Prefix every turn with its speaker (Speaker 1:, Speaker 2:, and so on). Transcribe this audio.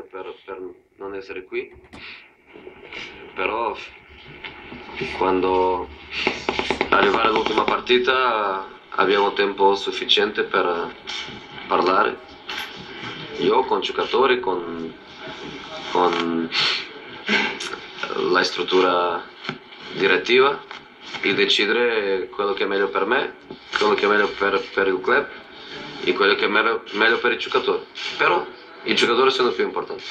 Speaker 1: ragione per, per non essere qui, però quando arrivare all'ultima partita abbiamo tempo sufficiente per parlare, io con i giocatori, con, con la struttura direttiva e decidere quello che è meglio per me, quello che è meglio per, per il club e quello che è meglio, meglio per i giocatori. Però i giocatori sono più importanti.